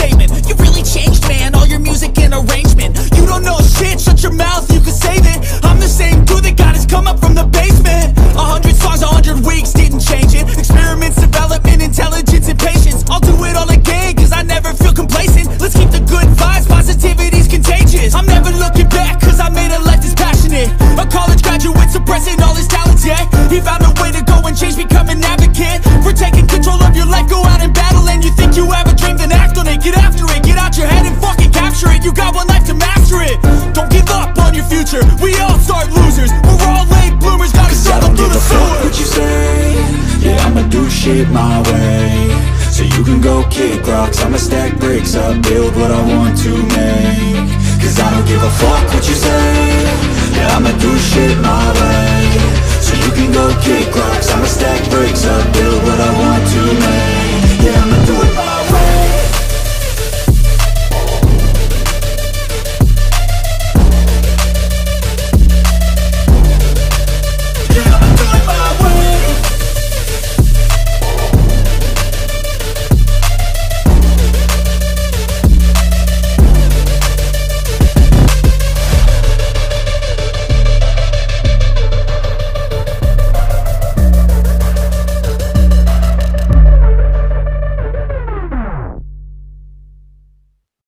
statement. You really changed, man, all your music and arrangement. You don't know shit, shut your mouth, you can save it. I'm the same dude that got his come up from the basement. A hundred songs, a hundred weeks, didn't change it. Experiments, development, intelligence, and patience. I'll do it all again, cause I never feel complacent. Let's keep the good vibes, positivity's contagious. I'm never looking back, cause I made a life that's passionate. A college graduate suppressing all his talents, yeah. He found a way to go and change, become an advocate. For taking control of your life, go have a dream, then act on it. Get after it, get out your head and fucking capture it. You got one life to master it. Don't give up on your future. We all start losers. We're all late bloomers, gotta Cause I struggle don't through give the a fuck sewer. what you say Yeah, I'ma do shit my way So you can go kick rocks I'ma stack bricks up, build what I want to make Cause I don't give a fuck what you say Yeah, I'ma do shit my way So you can go kick rocks I'ma stack bricks